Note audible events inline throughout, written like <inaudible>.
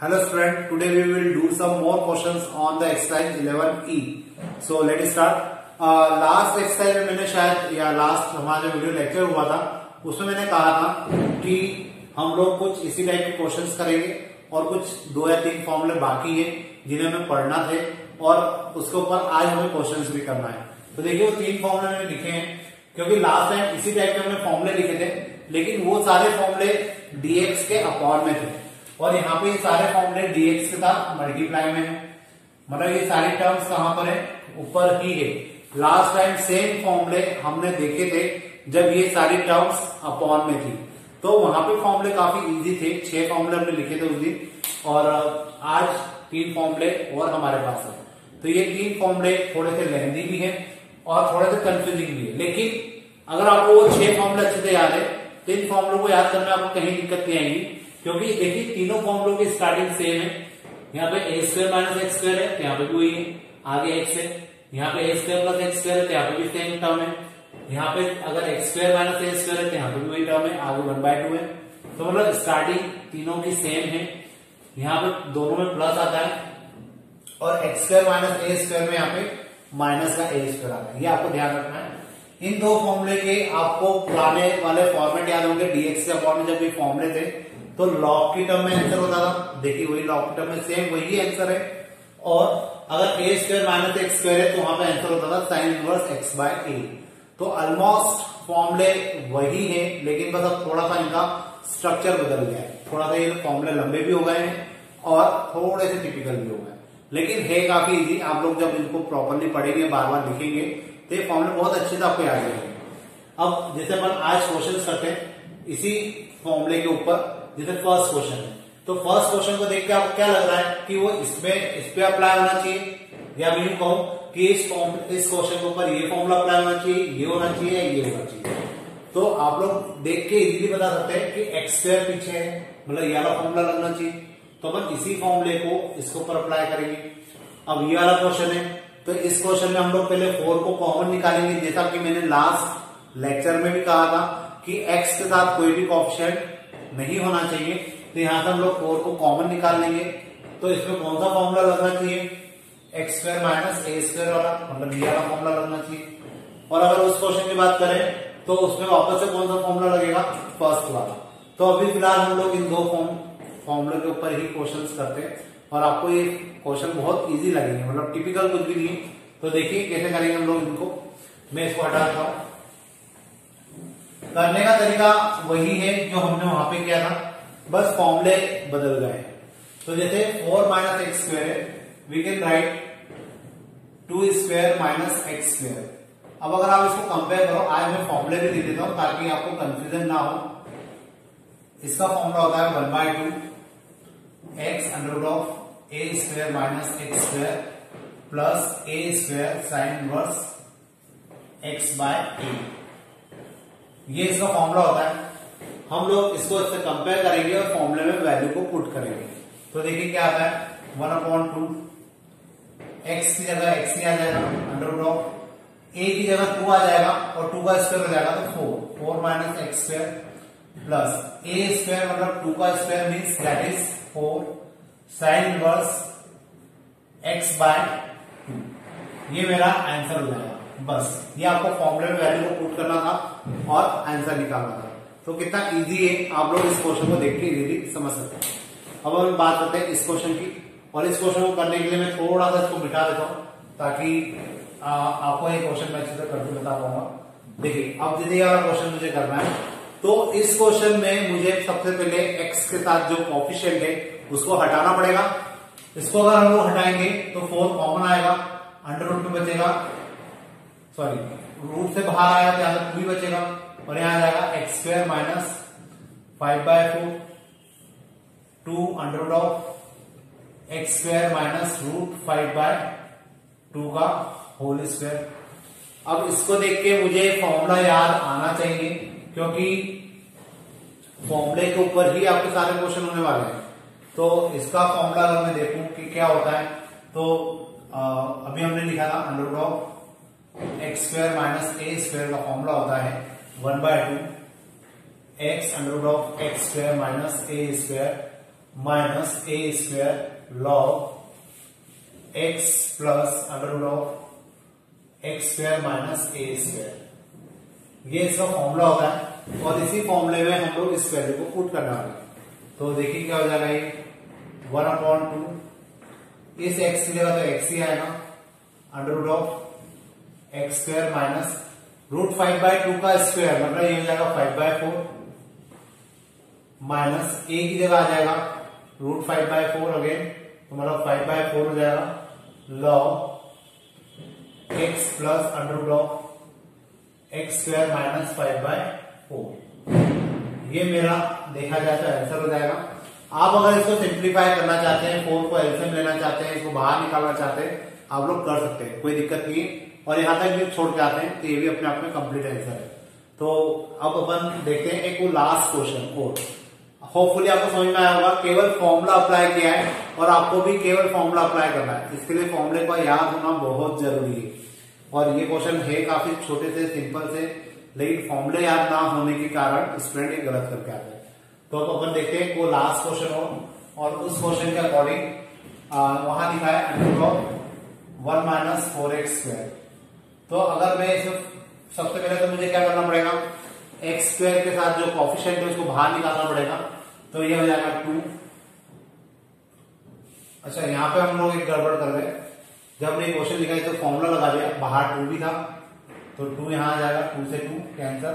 Hello student, today we will do some more questions on the exercise 11E. So let us start. Last uh, exercise में मैंने शायद या last हमारा जो video lecture हुआ था उसमें मैंने कहा था कि हम लोग कुछ इसी टाइप के क्वेश्चंस करेंगे और कुछ दो या तीन फॉर्मूले बाकी है जिन्हें हमें पढ़ना थे और उसके ऊपर आज हमें क्वेश्चंस भी करना है तो देखिए वो तीन फॉर्मूले मैंने लिखे हैं क्योंकि लास्ट टाइम इसी टाइप के हमने फॉर्मूले लिखे थे लेकिन वो सारे फॉर्मूले डीएक्स के अपॉन में थे और यहाँ पे ये सारे फॉर्मूले डीएक्स के साथ मल्टीप्लाई में है। मतलब ये सारे टर्म्स कहाँ पर है? ऊपर ही है। लास्ट टाइम सेम फॉर्मूले हमने देखे थे जब ये सारी टर्म्स अपॉन में थी। तो वहाँ पे फॉर्मूले काफ़ी इजी थे। छह फॉर्मूले हमने लिखे थे उस दिन। और आज तीन फॉर्मूले और हमारे पास है। तो ये तीन फॉर्मूले थोड़े से लेंदी भी है और थोड़े से कंफ्यूजिंग भी है। लेकिन अगर आपको वो छह फॉर्मूले अच्छे से याद है तो इन फॉर्मूलों को याद करने में आपको कहीं दिक्कत नहीं आएगी। क्योंकि देखिए, तीनों फॉर्मूलों की स्टार्टिंग सेम है। यहाँ पे a square minus x square है यहाँ पे भी वही है। आगे एक्स है, यहाँ पे a square plus x square है यहाँ पे भी सेम टर्म है। यहाँ पे अगर x square minus a square है तो यहाँ पे भी वही टर्म है, आगे वन बाय टू है। तो मतलब स्टार्टिंग तीनों की सेम है। यहाँ पे दोनों में प्लस आता है। और x square minus a square में यहाँ पे माइनस का ए स्क्वायर आता है। ये आपको ध्यान रखना है। इन दो फॉर्मूले के आपको पुराने वाले फॉर्मेट याद होंगे डीएक्स अपॉन में जब ये फॉर्मूले थे तो लॉग की टर्म में आंसर होता था। देखिए, वही लॉग की टर्म में सेम वही आंसर है। और अगर a square minus x square है तो वहाँ पे आंसर होता था sine inverse x by a तो ऑलमोस्ट फॉर्मूले वही है, लेकिन बस अब थोड़ा सा इनका स्ट्रक्चर बदल गया है। थोड़ा सा ये फॉर्मूले लंबे भी हो गए हैं और थोड़े से टिपिकल भी हो गए लेकिन है काफ़ी इजी आप लोग जब इनको प्रॉपरली पढ़ेंगे बार बार लिखेंगे तो ये फॉर्मूले बहुत अच्छे से आपको याद रहेंगे। अब जैसे अपन आज क्वेश्चन करते हैं, इसी फॉर्मूले के ऊपर जैसे फ़र्स्ट क्वेश्चन है तो फ़र्स्ट क्वेश्चन को देख के आपको क्या लग रहा है कि वो इसमें, इस पे अप्लाई होना चाहिए? या मैं यूँ कहूँ कि इस इस क्वेश्चन के ऊपर ये फॉर्मूला अप्लाई होना चाहिए, ये होना चाहिए, ये होना चाहिए? तो आप लोग देख के इजीली बता सकते हैं कि एक्स स्क्वायर पीछे है मतलब ये वाला फॉर्मूला लगना चाहिए। तो अपन इसी फॉर्मूले को इसके ऊपर अप्लाई करेंगे। अब ये वाला क्वेश्चन है तो इस क्वेश्चन में हम लोग पहले फोर को कॉमन निकालेंगे। जैसा कि मैंने लास्ट लेक्चर में भी कहा था कि एक्स के साथ कोई भी ऑप्शन नहीं होना चाहिए। तो यहाँ से हम लोग फोर को कॉमन निकाल लेंगे। तो इसमें कौन सा फॉर्मूला लगना चाहिए? X square minus a square वाला। मतलब ये वाला फॉर्मूला लगना चाहिए। और अगर उस क्वेश्चन की बात करें तो उसमें वापस से कौन सा फॉर्मूला लगेगा? फ़र्स्ट वाला। तो अभी फ़िलहाल हम लोग इन दो फॉर्म फॉर्मूले के ऊपर ही क्वेश्चन करते हैं। और आपको ये क्वेश्चन बहुत इजी लगेंगे। मतलब टिपिकल कुछ भी नहीं तो देखिए कैसे करेंगे हम लोग इनको। मैं इसको हटा देता हूँ। करने का तरीका वही है जो हमने वहाँ पे किया था। बस फॉर्मूले बदल गए तो जैसे फोर माइनस एक्स स्क्वेयर है we can write two square minus x square अब अगर आप इसको कंपेयर करो, आज मैं फॉर्मूले भी दे देता हूँ ताकि आपको कंफ्यूजन ना हो। इसका फॉर्मूला होता है one by two x under of a square minus x square plus a square sine inverse x by a ये इसका फॉर्मूला होता है। हम लोग इसको इससे कंपेयर करेंगे और फॉर्मूले में वैल्यू को पुट करेंगे। तो देखिए क्या आता है? वन अपॉइंट टू एक्स की जगह एक्स ही आ जाएगा अंडर ऑफ़ ए की जगह टू आ जाएगा और टू का स्क्वायर हो जाएगा तो four four minus x square plus a square मतलब टू का square means that is four sine inverse x by two ये मेरा आंसर हो जाएगा। बस ये आपको फॉर्मूले में वैल्यू को पुट करना था और आंसर निकालना था। तो कितना इजी है आप लोग इस क्वेश्चन को देख के इजीली समझ सकते हैं। अब हम बात करते हैं इस क्वेश्चन की और इस क्वेश्चन को करने के लिए मैं थोड़ा सा इसको बिठा देता हूँ ताकि आ, आपको ये क्वेश्चन मैं अच्छे से करके बता पाऊँगा। देखिए अब दीदी वाला क्वेश्चन मुझे करना है तो इस क्वेश्चन में मुझे सबसे पहले एक्स के साथ जो कॉफिशियंट है उसको हटाना पड़ेगा। इसको अगर हम लोग हटाएँगे तो फोर कॉमन आएगा अंडर रूट में बचेगा। सॉरी रूट से बाहर आया तो यहाँ टू ही बचेगा और यहाँ आ जाएगा x square minus five by four to under of x square minus root five by two का होल स्क्वायर अब इसको देख के मुझे फॉर्मूला याद आना चाहिए क्योंकि फॉर्मूले के ऊपर ही आपके सारे क्वेश्चन होने वाले हैं। तो इसका फॉर्मूला अगर मैं देखूँ कि क्या होता है तो आ, अभी हमने लिखा था under of x square minus a square का फॉर्मूला होता है one by two x under of x square minus a square minus a square log x plus under of x square minus a square ये इसका formula होता है और इसी फॉर्मूले में हम लोग इस वैल्यू को पुट करने वाले तो देखिए क्या हो जाएगा ये। वन अपॉन टू इस एक्स की जगह तो एक्स ही आएगा under of x square minus root five by two का स्क्वायर मतलब ये हो जाएगा five by four minus a की जगह आ जाएगा root five by four again तो मतलब फाइव बाय फोर हो जाएगा log x plus under of x square minus five by four ये मेरा देखा जाए तो आंसर हो जाएगा। आप अगर इसको सिंप्लीफाई करना चाहते हैं फोर को एल्सियम लेना चाहते हैं, इसको बाहर निकालना चाहते हैं, आप लोग कर सकते हैं, कोई दिक्कत नहीं है। और यहाँ तक भी छोड़ के आते हैं तो ये भी अपने आप में कंप्लीट आंसर है। तो अब अपन देखते हैं एक वो लास्ट क्वेश्चन और होपफुली आपको समझ में आया होगा, केवल फॉर्मूला अप्लाई किया है और आपको भी केवल फॉर्मूला अप्लाई करना है। इसके लिए फॉर्मूले का याद होना बहुत ज़रूरी है। और ये क्वेश्चन है काफ़ी छोटे से सिंपल से, लेकिन फॉर्मूले याद ना होने के कारण स्टूडेंट ये गलत करके आते हैं। तो अब अपन देखते हैं वो लास्ट क्वेश्चन हो, और उस क्वेश्चन के अकॉर्डिंग वहाँ under one minus four x square तो अगर मैं सबसे पहले तो मुझे क्या करना पड़ेगा? एक्स स्क्वायर के साथ जो कॉफिशियंट है, उसको बाहर निकालना पड़ेगा। तो ये हो जाएगा टू अच्छा यहाँ पे हम लोग एक गड़बड़ कर रहे हैं। जब हमने क्वेश्चन लिखा तो फॉर्मूला लगा दिया। बाहर टू भी था। तो टू यहाँ आ जाएगा टू से टू कैंसर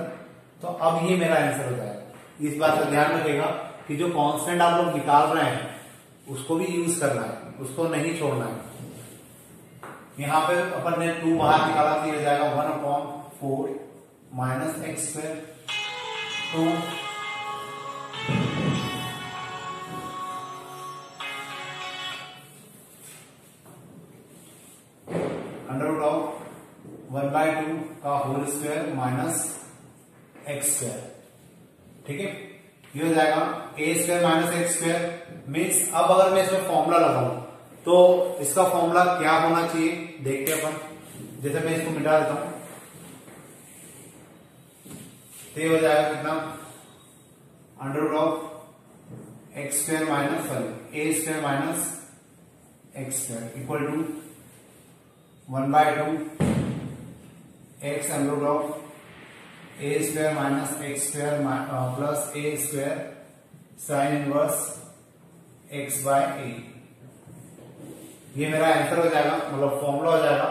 तो अब ये मेरा आंसर हो जाएगा। इस बात का ध्यान रखेगा कि जो कांस्टेंट आप लोग निकाल रहे हैं, उसको भी यूज़ करना है, उसको नहीं छोड़ना है। यहाँ पे अपन ने टू बाहर निकाला तो ये जाएगा one upon four minus x square to under root of one by two का whole square minus x square ठीक है? ये हो जाएगा a square minus x square means अब अगर मैं इसमें फॉर्मूला लगाऊ तो इसका फॉर्मूला क्या होना चाहिए? देखते हैं अपन। जैसे मैं इसको मिटा देता हूँ। तो हो जाएगा कितना? Under root of x square minus sorry a square minus x square equal to one by two x under root of a square minus x square plus a square sine inverse x by a ये मेरा answer हो जाएगा मतलब formula हो जाएगा,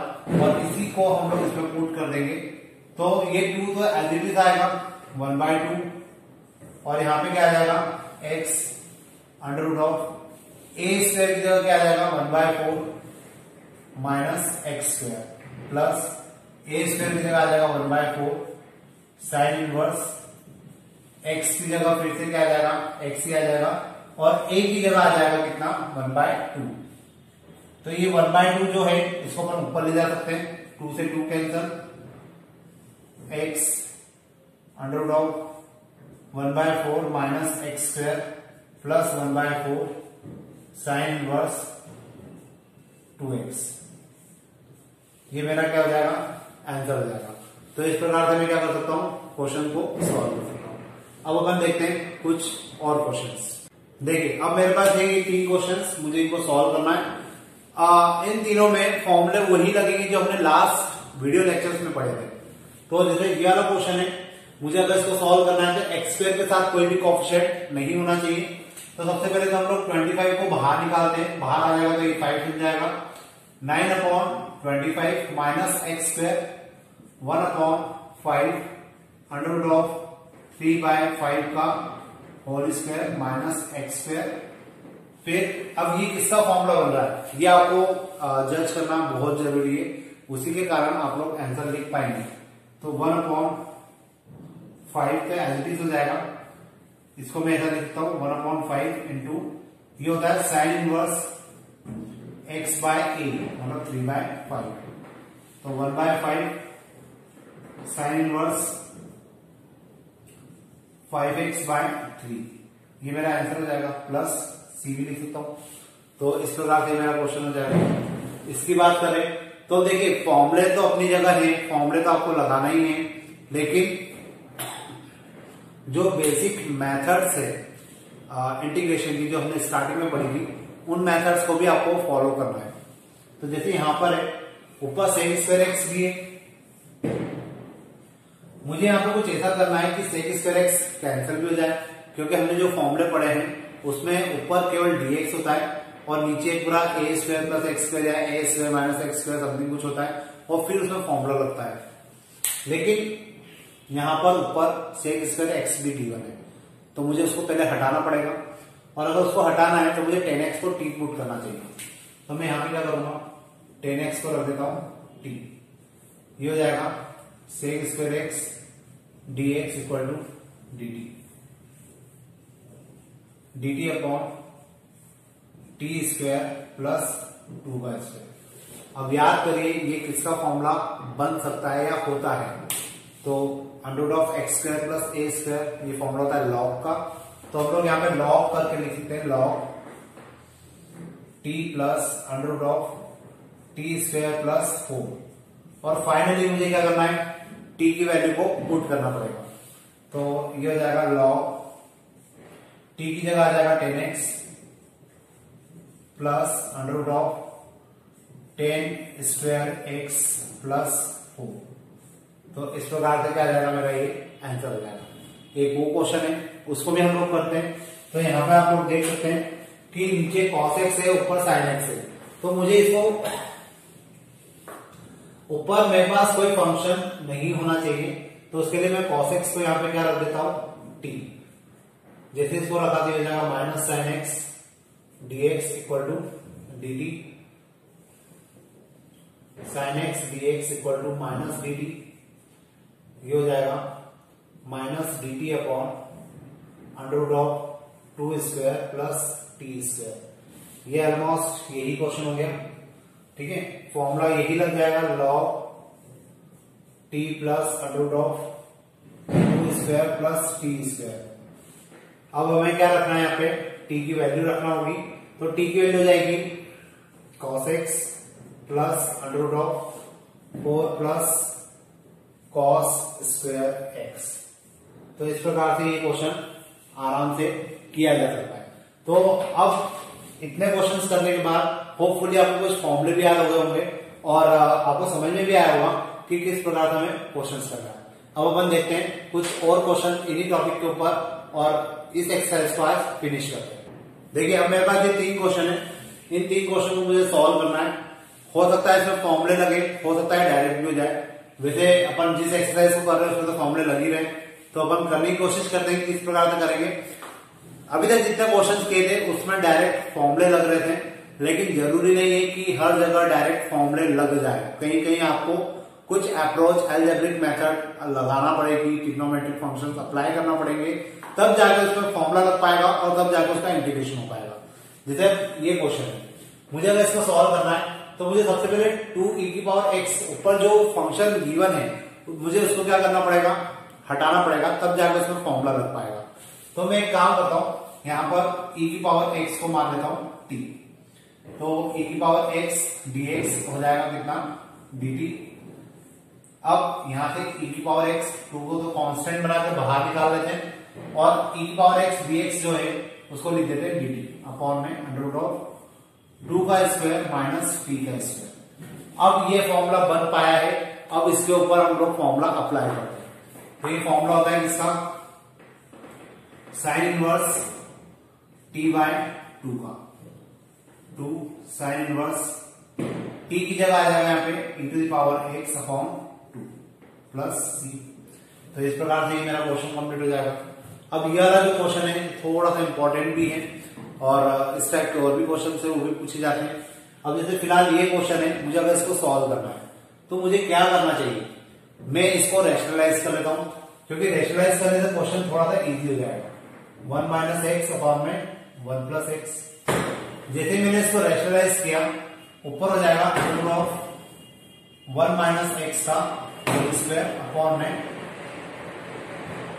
और इसी को हम लोग इसमें पुट कर देंगे। तो ये टू तो एज आएगा वन बाय टू और यहाँ पे क्या आ जाएगा x under root of a square की जगह क्या आ जाएगा one by four minus x square plus a square की जगह आ जाएगा one by four sine inverse x की जगह फिर से क्या आ जाएगा एक्स ही आ जाएगा, और ए की जगह आ जाएगा कितना वन बाय टू तो ये वन बाय टू जो है, इसको अपन ऊपर ले जा सकते हैं। टू से two cancel x under of one by four minus x square plus one by four sine verse two x ये मेरा क्या हो जाएगा? आंसर हो जाएगा। तो इस प्रकार से मैं क्या कर सकता हूँ? क्वेश्चन को सॉल्व कर सकता हूँ। अब अपन देखते हैं कुछ और क्वेश्चंस देखिए, अब मेरे पास है ये तीन क्वेश्चंस मुझे इनको सॉल्व करना है। आ, इन तीनों में फॉर्मूले वही लगेंगे जो हमने लास्ट वीडियो लेक्चर्स में पढ़े थे। तो जैसे ये वाला क्वेश्चन है। मुझे अगर इसको सॉल्व करना है तो एक्स स्क्र के साथ कोई भी कॉफिशेट नहीं होना चाहिए। तो सबसे पहले तो हम लोग 25 को बाहर निकालते हैं। बाहर आ जाएगा तो ये फाइव मिल जाएगा। Nine upon twenty five minus x square one upon five under of three by five का whole square minus x square फिर अब ये किसका फॉर्मूला बन रहा है? ये आपको जज करना बहुत ज़रूरी है। उसी के कारण आप लोग आंसर लिख पाएँगे। तो वन अपॉन फाइव का एज हो जाएगा। इसको मैं ऐसा लिखता हूँ वन अपॉन फाइव इंटू ये होता है sine inverse x by a मतलब थ्री बाय फाइव तो one by five sine inverse five x by three ये मेरा आंसर हो जाएगा प्लस सी भी लिख सकता हूँ। तो इस प्रकार से मेरा क्वेश्चन हो जाएगा। इसकी बात करें तो देखिए फॉर्मूले तो अपनी जगह है फॉर्मूले तो आपको लगाना ही है। लेकिन जो बेसिक मेथड्स है इंटीग्रेशन की जो हमने स्टार्टिंग में पढ़ी थी, उन मेथड्स को भी आपको फॉलो करना है। तो जैसे यहाँ पर है, ऊपर सेक स्क्वायर एक्स भी है। मुझे यहाँ पर कुछ ऐसा करना है कि सेक स्क्वायर एक्स कैंसिल भी हो जाए, क्योंकि हमने जो फॉर्मूले पढ़े हैं उसमें ऊपर केवल डीएक्स होता है और नीचे पूरा a square plus x square या a square minus x square something कुछ होता है और फिर उसमें फॉर्मूला लगता है। लेकिन यहाँ पर ऊपर सेक स्क्वायर एक्स भी डी वन है। तो मुझे उसको पहले हटाना पड़ेगा। और अगर उसको हटाना है तो मुझे टेन एक्स को टी पुट करना चाहिए। तो मैं यहाँ पर क्या करूँगा? टेन एक्स को रख देता हूँ टी ये हो जाएगा sec square x d x equal to d t d t upon t square plus two का स्क्वायर अब याद करिए, ये किसका फॉर्मूला बन सकता है या होता है? तो under of x square plus a square ये फॉर्मूला होता है लॉग का। तो हम लोग यहाँ पे लॉग करके लिख सकते हैं log t plus under of t square plus four और फाइनली मुझे क्या करना है? टी की वैल्यू को पुट करना पड़ेगा। तो ये हो जाएगा लॉग टी की जगह आ जाएगा tan x plus under of tan square x plus four तो इस प्रकार से क्या आ जाएगा मेरा ये आंसर हो जाएगा। एक वो क्वेश्चन है, उसको भी हम लोग करते हैं। तो यहाँ पर आप लोग देख सकते हैं कि नीचे कॉस एक्स है, ऊपर साइन एक्स है। तो मुझे इसको ऊपर मेरे पास कोई फ़ंक्शन नहीं होना चाहिए। तो उसके लिए मैं कॉस एक्स को यहाँ पे क्या रख देता हूँ? टी जैसे इसको रखा दिया जाएगा minus sine x d x equal to d t sine x d x equal to minus d d ये हो जाएगा minus d t upon under of two square plus t square. ये ऑलमोस्ट यही क्वेश्चन हो गया, ठीक है? Formula यही लग जाएगा log t plus under of two square plus t square. अब हमें क्या रखना है यहाँ पे? टी की वैल्यू रखना होगी। तो टी की वैल्यू हो जाएगी cos x plus under of four plus cos square x तो इस प्रकार से ये क्वेश्चन आराम से किया जा सकता है। तो अब इतने क्वेश्चंस करने के बाद होपफुली आपको कुछ फॉर्मुले भी याद हो गए होंगे और आपको समझ में भी आया होगा कि किस प्रकार से हमें क्वेश्चन करना है। अब अपन देखते हैं कुछ और क्वेश्चन इन्हीं टॉपिक के ऊपर और इस एक्सरसाइज को आज फिनिश करते हैं देखिए, अब मेरे पास ये तीन क्वेश्चन है। इन तीन क्वेश्चन को मुझे सॉल्व करना है। हो सकता है इसमें फॉर्मुले लगे, हो सकता है डायरेक्ट भी हो जाए। वैसे अपन जिस एक्सरसाइज को कर रहे हैं, उसमें तो फॉर्मुले लग ही रहे तो अपन करने की कोशिश करते हैं किस प्रकार से करेंगे। अभी तक जितने क्वेश्चन किए थे, उसमें डायरेक्ट फॉर्मुले लग रहे थे। लेकिन ज़रूरी नहीं है कि हर जगह डायरेक्ट फॉर्मुले लग जाए। कहीं कहीं आपको कुछ अप्रोच एल्जेब्रिक मेथड लगाना पड़ेगी टिग्नोमेट्रिक फ़ंक्शंस अप्लाई करना पड़ेंगे। तब जाकर उसमें फॉर्मुला लग पाएगा और तब जाकर उसका इंटीग्रेशन हो पाएगा। जैसे ये क्वेश्चन है। मुझे अगर इसको सॉल्व करना है तो मुझे सबसे पहले टू ई की पावर एक्स ऊपर जो फ़ंक्शन गिवन है, मुझे उसको क्या करना पड़ेगा? हटाना पड़ेगा। तब जाकर उसमें फॉर्मुला लग पाएगा। तो मैं एक काम करता हूँ। यहाँ पर ई की पावर एक्स को मान लेता हूँ टी तो ई की पावर एक्स डी एक्स हो जाएगा कितना? टी अब यहाँ से ई की पावर एक्स टू को तो कांस्टेंट बना के बाहर निकाल लेते हैं। और की पावर एक्स डी एक्स जो है, उसको लिख देते हैं डी अपॉन में अंडर रूट ऑफ़ टू का स्क्वायर माइनस टी का स्क्वायर अब ये फॉर्मूला बन पाया है, अब इसके ऊपर हम लोग फॉर्मूला अप्लाई करते हैं। तो ये फॉर्मूला होता है इसका sine inverse t by two का। टू साइन इनवर्स टी की जगह आ जाएगा यहाँ पे into the power x upon two plus c तो इस प्रकार से मेरा क्वेश्चन कंप्लीट हो जाएगा। अब यह वाला जो क्वेश्चन है, थोड़ा सा इंपॉर्टेंट भी है, और इस टाइप के और भी क्वेश्चन है वो भी पूछे जाते हैं। अब जैसे फ़िलहाल ये क्वेश्चन है, मुझे अगर इसको सॉल्व करना है तो मुझे क्या करना चाहिए? मैं इसको रेशनलाइज कर लेता हूँ, क्योंकि रेशनलाइज करने से क्वेश्चन थोड़ा सा इजी हो जाएगा। वन माइनस एक्स अपॉन में वन प्लस एक्स जैसे मैंने इसको रेशनलाइज किया, ऊपर हो जाएगा root of one minus x का स्क्वायर अपॉन में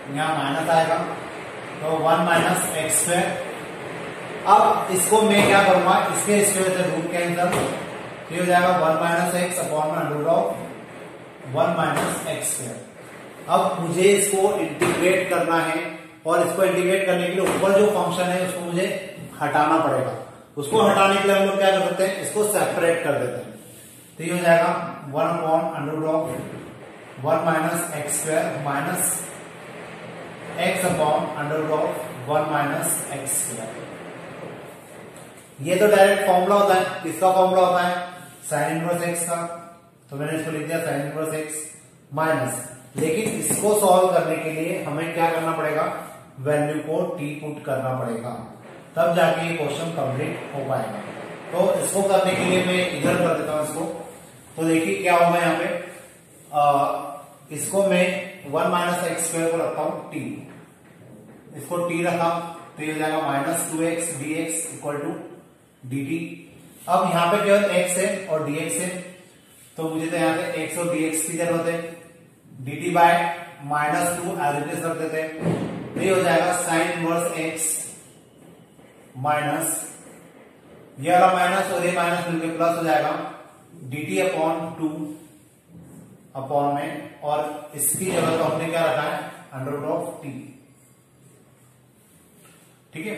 यहाँ माइनस आएगा। तो वन माइनस एक्स स्क्वायर अब इसको मैं क्या करूँगा? इसके स्क्वायर से रूट कैंसल ये हो जाएगा वन माइनस एक्स अपॉन में root of one minus x square अब मुझे इसको इंटीग्रेट करना है और इसको इंटीग्रेट करने के लिए ऊपर जो फ़ंक्शन है, उसको मुझे हटाना पड़ेगा। उसको हटाने के लिए हम लोग क्या कर सकते हैं? इसको सेपरेट कर देते हैं। तो ये हो जाएगा one upon under of one minus x square minus x upon under of one minus x ये तो डायरेक्ट फॉर्मूला होता है किसका फॉर्मूला होता है साइन इनवर्स एक्स का। तो मैंने इसको लिख दिया साइन इनवर्स एक्स माइनस लेकिन इसको सॉल्व करने के लिए हमें क्या करना पड़ेगा? वैल्यू को टी पुट करना पड़ेगा। तब जाके ये क्वेश्चन कंप्लीट हो पाएगा। तो इसको करने के लिए मैं इधर कर देता हूँ इसको। तो देखिए क्या होगा यहाँ पे? आ, इसको मैं वन माइनस एक्स स्क्वायर को रखता हूँ टी। इसको टी रखा तो ये हो जाएगा minus two x d x equal to d t अब यहाँ पे केवल एक्स है और डी एक्स है तो मुझे तो यहाँ पे एक्स और डी की ज़रूरत है। D t by minus two as रख देते हैं। तो ये हो जाएगा साइन इनवर्स एक्स माइनस, ये वाला माइनस और ये माइनस मिलकर प्लस हो जाएगा d t upon two. Upon में, और इसकी जगह तो हमने क्या रखा है? अंडर ऑफ़ टी ठीक है?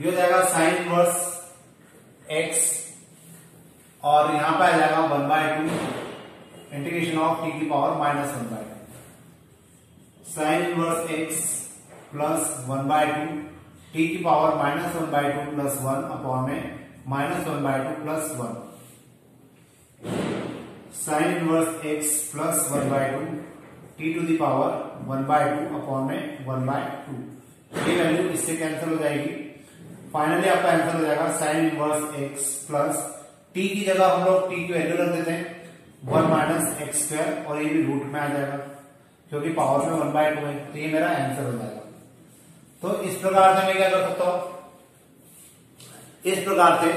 ये हो जाएगा साइन इनवर्स एक्स और यहाँ पर आ जाएगा one by two integration of t की power minus one by two sine inverse x plus one by two t की power minus one by two plus one upon में minus one by two plus one sine inverse x plus one by two, t to the power one by two upon में one by two. ये value इससे cancel हो जाएगी। Finally आपका answer हो जाएगा sine inverse x plus t की जगह हम लोग टी की वैल्यू रख देते हैं। वन माइनस एक्स स्क्वायर और ये भी रूट में आ जाएगा क्योंकि पावर में वन बाय टू है। तो ये मेरा आंसर हो जाएगा। तो इस प्रकार से मैं क्या कर सकता हूँ? इस प्रकार से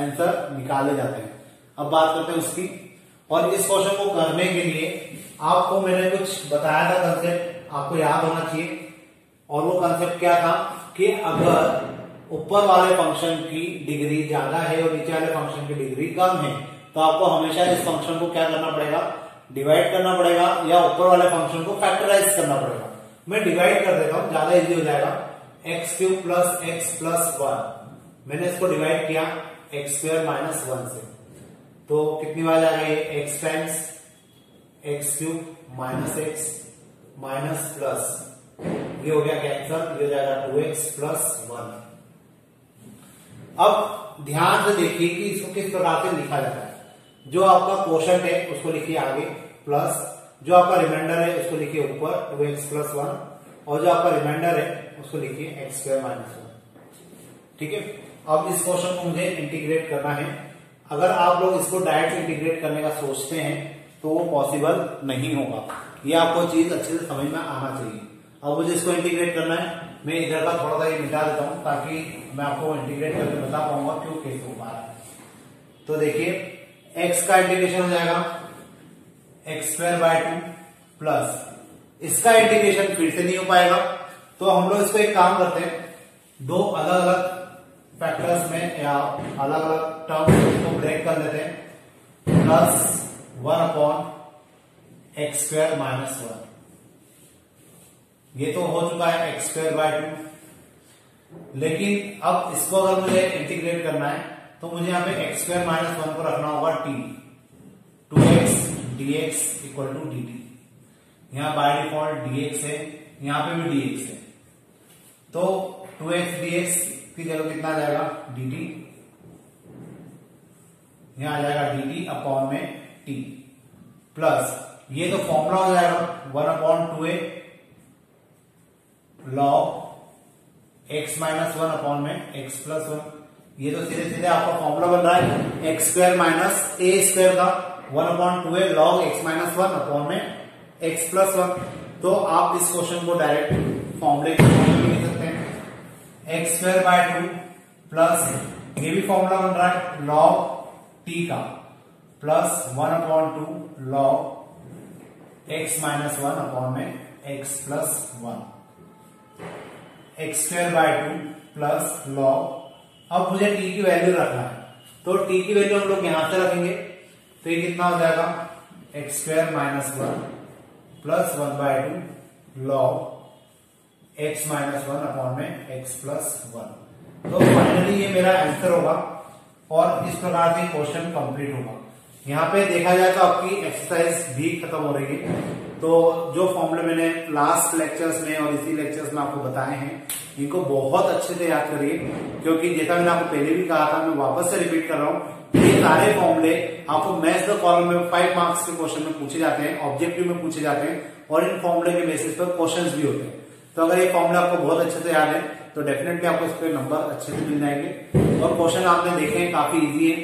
आंसर निकाले जाते हैं। अब बात करते हैं उसकी और इस क्वेश्चन को करने के लिए आपको मैंने कुछ बताया था कंसेप्ट आपको याद होना चाहिए। और वो कंसेप्ट क्या था कि अगर ऊपर वाले फ़ंक्शन की डिग्री ज़्यादा है और नीचे वाले फ़ंक्शन की डिग्री कम है तो आपको हमेशा इस फ़ंक्शन को क्या करना पड़ेगा? डिवाइड करना पड़ेगा या ऊपर वाले फ़ंक्शन को फैक्टराइज करना पड़ेगा। मैं डिवाइड कर देता हूँ, ज़्यादा इजी हो जाएगा। X cube plus x plus one मैंने इसको डिवाइड किया एक्स स्क्वायर माइनस वन से। तो कितनी बार जाएगा ये x times x cube minus x minus plus ये हो गया कैंसल ये हो जाएगा टू एक्स प्लस वन अब ध्यान से देखिए कि इसको किस प्रकार से लिखा जाता है। जो आपका क्वेश्चन है, उसको लिखिए आगे प्लस जो आपका रिमाइंडर है, उसको लिखिए ऊपर टू एक्स प्लस वन और जो आपका रिमाइंडर है, उसको लिखिए एक्स स्क्वायर माइनस वन ठीक है? अब इस क्वेश्चन को मुझे इंटीग्रेट करना है। अगर आप लोग इसको डायरेक्ट इंटीग्रेट करने का सोचते हैं तो वो पॉसिबल नहीं होगा। ये आपको चीज़ अच्छे से समझ में आना चाहिए। अब मुझे इसको इंटीग्रेट करना है। मैं इधर का थोड़ा सा ये मिटा देता हूँ, ताकि मैं आपको इंटीग्रेट करके बता पाऊँगा क्यों कैसे हो पा रहा है। तो देखिए एक्स का इंटीग्रेशन हो जाएगा। X square by two plus इसका इंटीग्रेशन फिर से नहीं हो पाएगा। तो हम लोग इसको एक काम करते हैं। दो अलग अलग फैक्टर्स में या अलग अलग टर्म्स को ब्रेक कर लेते हैं। Plus one upon x square minus one ये तो हो चुका है एक्स स्क्वायर बाय टू लेकिन अब इसको अगर मुझे इंटीग्रेट करना है तो मुझे यहाँ पे एक्स स्क्वायर माइनस वन को रखना होगा t two x dx equal to d t यहाँ बाय डिफ़ॉल्ट डी एक्स है, यहाँ पे भी डीएक्स है। तो टू एक्स डी की जगह कितना आ जाएगा? डी टी यहाँ आ जाएगा डी टी अपॉन में टी प्लस ये तो फॉर्मूला हो जाएगा one upon two a log x minus one upon में एक्स प्लस वन ये तो सीधे सीधे आपका फॉर्मूला बन रहा है x square minus a square का one upon two a log x minus one upon में एक्स प्लस वन तो आप इस क्वेश्चन को डायरेक्ट फॉर्मूले के सकते x square by two plus ये भी फॉर्मूला बन रहा है लॉग टी का plus one upon two log x minus one upon में x plus one x square by two plus log अब मुझे टी की वैल्यू रखना है। तो टी की वैल्यू हम लोग यहाँ से रखेंगे। तो ये कितना हो जाएगा? X square minus one plus one by two log x minus one upon में एक्स प्लस वन तो फाइनली ये मेरा आंसर होगा और इस प्रकार से क्वेश्चन कंप्लीट होगा। यहाँ पे देखा जाए तो आपकी एक्सरसाइज भी खत्म हो रही है। तो जो फॉर्मूले मैंने लास्ट लेक्चर्स में और इसी लेक्चर्स में आपको बताए हैं, इनको बहुत अच्छे से याद करिए, क्योंकि जैसा मैंने आपको पहले भी कहा था, मैं वापस से रिपीट कर रहा हूँ, ये सारे फॉर्मूले आपको मैथ्स द कॉलम में फाइव मार्क्स के क्वेश्चन में पूछे जाते हैं ऑब्जेक्टिव में पूछे जाते हैं और इन फॉर्मूले के बेसिस पर क्वेश्चन भी होते हैं। तो अगर ये फॉर्मूला आपको बहुत अच्छे से याद है तो डेफिनेटली आपको इस पर नंबर अच्छे से मिल जाएँगे। और क्वेश्चन आपने देखे हैं, काफ़ी इजी है।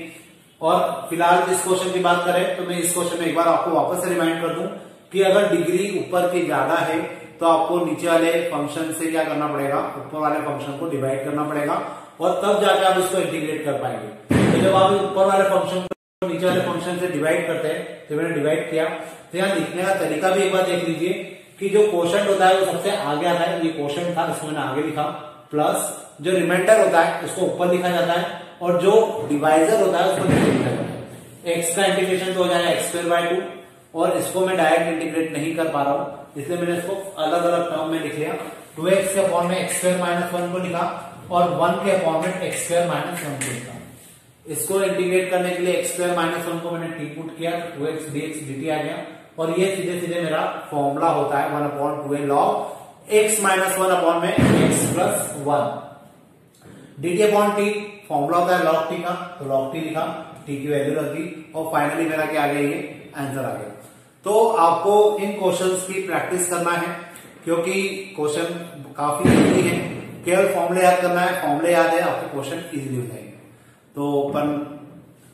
और फ़िलहाल इस क्वेश्चन की बात करें तो मैं इस क्वेश्चन में एक बार आपको वापस से रिमाइंड कर दूँ कि अगर डिग्री ऊपर की ज़्यादा है तो आपको नीचे वाले फ़ंक्शन से क्या करना पड़ेगा? ऊपर वाले फ़ंक्शन को डिवाइड करना पड़ेगा और तब जाके आप इसको इंटीग्रेट कर पाएँगे। तो जब आप ऊपर वाले फ़ंक्शन को नीचे वाले फ़ंक्शन से डिवाइड करते हैं तो मैंने डिवाइड किया। तो यहाँ लिखने का तरीका भी एक बार देख लीजिए। कि जो क्वेश्चन होता है वो सबसे आगे आता है, ये क्वेश्चन था, इसको मैंने आगे लिखा प्लस जो रिमाइंडर होता है उसको ऊपर लिखा जाता है, और जो डिवाइजर होता है, उसको नीचे लिखा जाता है। एक्स का इंटीग्रेशन तो हो जाएगा एक्स स्क्र बाय टू और इसको मैं डायरेक्ट इंटीग्रेट नहीं कर पा रहा हूँ, इसलिए मैंने इसको अलग अलग टर्म में लिख लिया। टू एक्स के अपॉन में एक्स स्क्र माइनस वन को लिखा, और वन के फॉर्म में एक्स स्क्र माइनस वन को लिखा। इसको इंटीग्रेट करने के लिए एक्स स्क्र माइनस वन को मैंने टी पुट किया two x d x d t आ गया। और ये सीधे सीधे मेरा फॉर्मूला होता है one upon two a log x minus one upon में x plus one d t upon t formula होता है लॉग टी का तो लॉग टी लिखा टी की वैल्यू रख दी और फाइनली मेरा क्या आ गया ये? आंसर आ गया. तो आपको इन क्वेश्चंस की प्रैक्टिस करना है, क्योंकि क्वेश्चन काफ़ी इजी है. केवल फॉर्मूले याद करना है फॉर्मूले याद है, आपके क्वेश्चन इजीली हो जाएँगे. तो अपन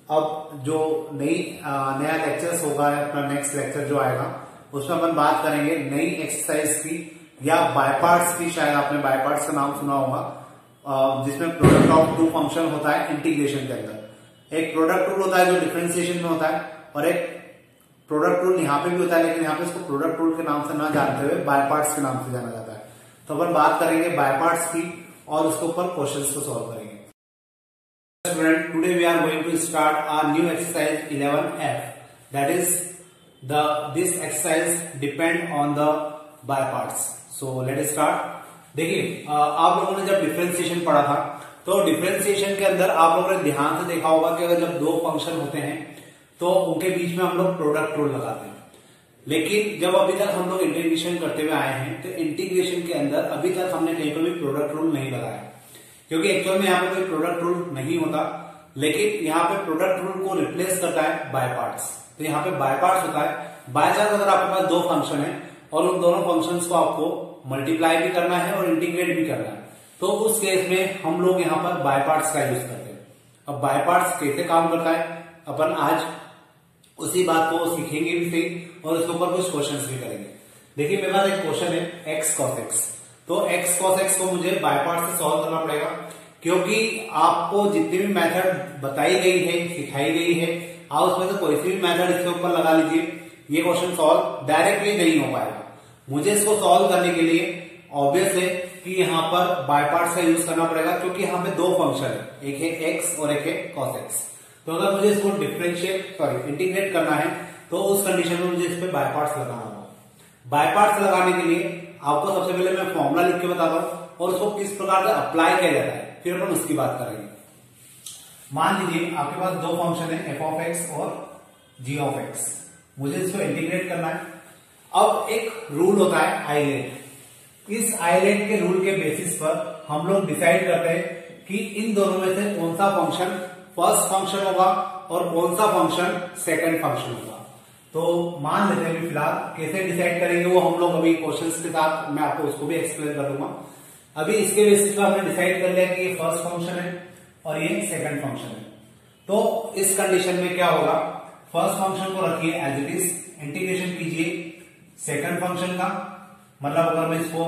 अब जो नई नया लेक्चर्स होगा, अपना नेक्स्ट लेक्चर जो आएगा, उसमें अपन बात करेंगे नई एक्सरसाइज की, या बायपार्ट्स की, शायद आपने बायपार्ट्स का नाम सुना होगा। जिसमें प्रोडक्ट ऑफ़ टू फ़ंक्शन होता है इंटीग्रेशन के अंदर। एक प्रोडक्ट रूल होता है जो डिफ्रेंसिएशन में होता है, और एक प्रोडक्ट रूल यहाँ पे भी होता है, लेकिन यहाँ पे इसको प्रोडक्ट रूल के नाम से ना जानते हुए बायपार्ट्स के नाम से जाना जाता है। तो अपन बात करेंगे बायपार्ट्स की, और उसके ऊपर क्वेश्चंस को सॉल्व करेंगे। Student today we are going to start our new exercise 11f that is the this exercise depend on the by parts so let start देखिए आप लोगों ने जब डिफ्रेंसिएशन पढ़ा था तो डिफ्रेंसिएशन के अंदर आप लोगों ने ध्यान से देखा होगा कि अगर जब दो फ़ंक्शन होते हैं तो उनके बीच में हम लोग प्रोडक्ट रूल लगाते हैं। लेकिन जब अभी तक हम लोग इंटीग्रेशन करते हुए आए हैं तो इंटीग्रेशन के अंदर अभी तक हमने कहीं पर भी प्रोडक्ट रूल नहीं लगाया। क्योंकि एक्चुअल में यहाँ पे कोई प्रोडक्ट रूल नहीं होता, लेकिन यहाँ पे प्रोडक्ट रूल को रिप्लेस करता है बाय पार्ट्स तो यहाँ पे बाय पार्ट्स होता है। बाय चांस अगर आपके पास दो फ़ंक्शन है, और उन दोनों फ़ंक्शन को आपको मल्टीप्लाई भी करना है और इंटीग्रेट भी करना है तो उस केस में हम लोग यहाँ पर बाय पार्ट्स का यूज़ करते हैं। अब बाय पार्ट्स कैसे काम करता है? अपन आज उसी बात को सीखेंगे भी सही, और उसके ऊपर कुछ क्वेश्चन भी करेंगे। देखिए, मेरे पास एक क्वेश्चन है एक्स कॉस एक्स तो एक्स कॉस एक्स को मुझे बायपार्ट से सॉल्व करना पड़ेगा, क्योंकि आपको जितनी भी मेथड बताई गई है, सिखाई गई है, आप उसमें से कोई भी मेथड इसके ऊपर लगा लीजिए, ये क्वेश्चन सॉल्व डायरेक्टली नहीं हो पाएगा। मुझे इसको सॉल्व करने के लिए ऑब्वियस है कि यहाँ पर बायपार्ट का यूज़ करना पड़ेगा, क्योंकि यहाँ पे दो फ़ंक्शन है, एक है एक्स और एक है कॉस एक्स तो अगर मुझे इसको डिफ्रेंशिएट सॉरी इंटीग्रेट करना है तो उस कंडीशन में मुझे इस पर बायपार्ट्स लगाना होगा। बायपार्ट्स लगाने के लिए आपको सबसे पहले मैं फॉर्मूला लिख के बताता हूँ और उसको किस प्रकार से अप्लाई किया जाता है, फिर अपन उसकी बात करेंगे। मान लीजिए आपके पास दो फ़ंक्शन है एफ़ ऑफ़ एक्स और जी ऑफ़ एक्स मुझे इसको इंटीग्रेट करना है। अब एक रूल होता है आईलेट इस आईलेट के रूल के बेसिस पर हम लोग डिसाइड करते हैं कि इन दोनों में से कौन सा फ़ंक्शन फ़र्स्ट फ़ंक्शन होगा और कौन सा फ़ंक्शन सेकंड फ़ंक्शन होगा। तो मान लेते हैं फ़िलहाल कैसे डिसाइड करेंगे वो हम लोग अभी क्वेश्चन के साथ मैं आपको उसको भी एक्सप्लेन कर दूँगा। अभी इसके बेसिस पर हमने डिसाइड कर लिया कि ये फ़र्स्ट फ़ंक्शन है और ये सेकंड फ़ंक्शन है। तो इस कंडीशन में क्या होगा? फ़र्स्ट फ़ंक्शन को रखिए एज इट इज़ इंटीग्रेशन कीजिए सेकंड फ़ंक्शन का। मतलब अगर मैं इसको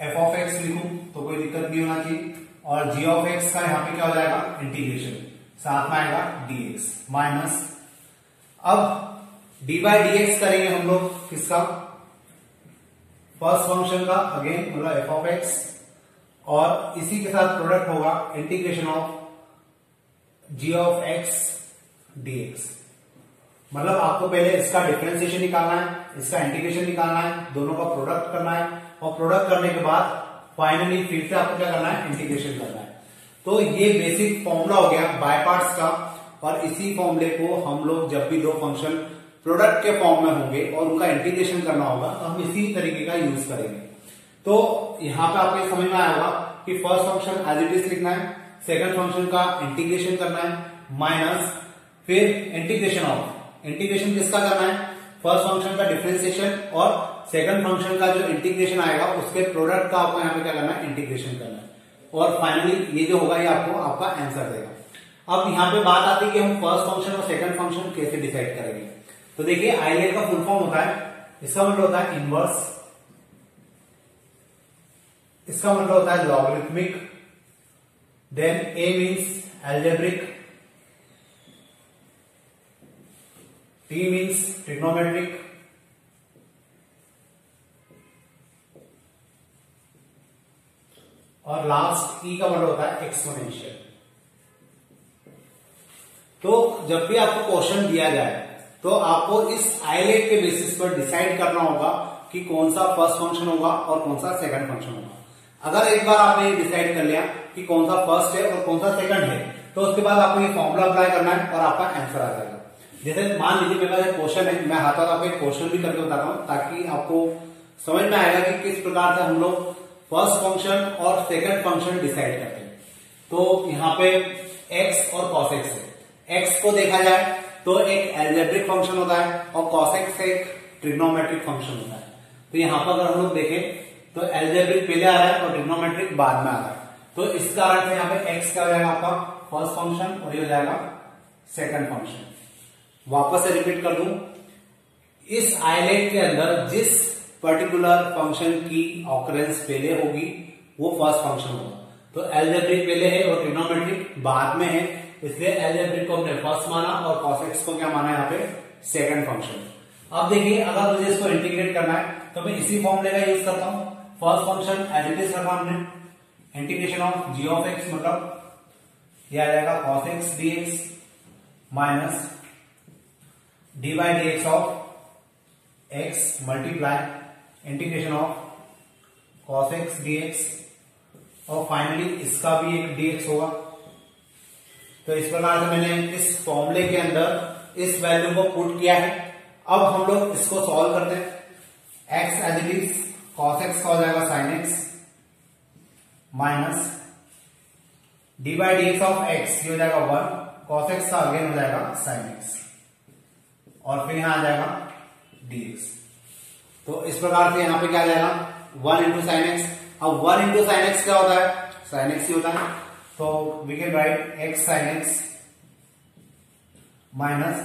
एफ़ ऑफ़ एक्स लिखूं तो कोई दिक्कत नहीं होना चाहिए। और जी ऑफ़ एक्स का यहाँ पे क्या हो जाएगा? इंटीग्रेशन साथ में आएगा डीएक्स माइनस अब डी बाई डी एक्स करेंगे हम लोग किसका? फ़र्स्ट फ़ंक्शन का अगेन मतलब एफ़ ऑफ़ एक्स और इसी के साथ प्रोडक्ट होगा integration of g of x dx मतलब आपको पहले इसका डिफ्रेंसिएशन निकालना है, इसका इंटीग्रेशन निकालना है, दोनों का प्रोडक्ट करना है, और प्रोडक्ट करने के बाद फाइनली फिर से आपको क्या करना है इंटीग्रेशन करना है। तो ये बेसिक फॉर्मूला हो गया बाय पार्ट्स का। और इसी फॉर्मूले को हम लोग जब भी दो फ़ंक्शन प्रोडक्ट के फॉर्म में होंगे और उनका इंटीग्रेशन करना होगा तो हम इसी तरीके का यूज़ करेंगे। तो यहाँ पे आपको समझ में आया होगा कि first function as it is लिखना है सेकंड फ़ंक्शन का इंटीग्रेशन करना है माइनस फिर इंटीग्रेशन ऑफ़ इंटीग्रेशन किसका करना है? फ़र्स्ट फ़ंक्शन का डिफ्रेंसिएशन और सेकंड फ़ंक्शन का जो इंटीग्रेशन आएगा, उसके प्रोडक्ट का आपको यहाँ पे क्या करना है? इंटीग्रेशन करना है। और फाइनली ये जो होगा, ये आपको, आपका आंसर देगा। अब यहाँ पे बात आती है कि हम फ़र्स्ट फ़ंक्शन और सेकंड फ़ंक्शन कैसे डिसाइड करेंगे। तो देखिए आईलेट का फुल फॉर्म होता है, इसका मतलब होता है इनवर्स इसका मतलब होता है logarithmic then a means algebraic t means trigonometric और लास्ट ई का मतलब होता है एक्सपोनेंशियल तो जब भी आपको क्वेश्चन दिया जाए तो आपको इस आईलेट के बेसिस पर डिसाइड करना होगा कि कौन सा फ़र्स्ट फ़ंक्शन होगा और कौन सा सेकंड फ़ंक्शन होगा। अगर एक बार आपने ये डिसाइड कर लिया कि कौन सा फ़र्स्ट है और कौन सा सेकंड है तो उसके बाद आपको ये फॉर्मूला अप्लाई करना है और आपका आंसर आ जाएगा। जैसे मान लीजिए मेरे पास एक क्वेश्चन है, मैं हाथ आपको एक क्वेश्चन भी करके बताता हूँ ताकि आपको समझ में आएगा कि किस प्रकार से हम लोग फ़र्स्ट फ़ंक्शन और सेकंड फ़ंक्शन डिसाइड करते हैं। तो यहाँ पे एक्स और कॉस एक्स है। एक्स को देखा जाए तो एक एल्जेब्रिक फ़ंक्शन होता है और कॉसेक्स एक ट्रिग्नोमेट्रिक फ़ंक्शन होता है। तो यहाँ पर अगर हम लोग देखें तो एल्जेब्रिक पहले आ रहा है और ट्रिग्नोमेट्रिक बाद में आ रहा है। तो इस कारण से यहाँ पे एक्स क्या हो जाएगा आपका? फ़र्स्ट फ़ंक्शन और ये हो जाएगा सेकंड फ़ंक्शन वापस से रिपीट कर दू। इस आईलेट के अंदर जिस पर्टिकुलर फ़ंक्शन की ऑकरेंस पहले होगी, वो फ़र्स्ट फ़ंक्शन होगा। तो एल्जेब्रिक पहले है और ट्रिग्नोमेट्रिक बाद में है। इसलिए एल्जेब्रिक को हमने फ़र्स्ट माना और कॉसेक्स को क्या माना यहाँ पे? सेकंड फ़ंक्शन अब देखिए, अगर मुझे इसको इंटीग्रेट करना है तो मैं इसी फॉर्मूले का यूज़ करता हूँ। First function as it is रखा हमने integration of g of x मतलब यह आ जाएगा cos x d x minus d by d x of x multiply integration of cos x d x और फाइनली इसका भी एक डी एक्स होगा। तो इस प्रकार से मैंने इस फॉर्मूले के अंदर इस वैल्यू को पुट किया है। अब हम लोग इसको सॉल्व करते हैं। X as it is cos x का हो जाएगा sine x minus d by d x of x ये हो जाएगा वन कॉस एक्स का अगेन हो जाएगा साइन एक्स और फिर यहाँ आ जाएगा डी एक्स तो इस प्रकार से यहाँ पे क्या आ जाएगा? वन इंटू साइन एक्स अब वन इंटू साइन एक्स क्या होता है? साइन एक्स ही होता है। तो we can write x sine x minus